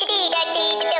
dee dee dee dee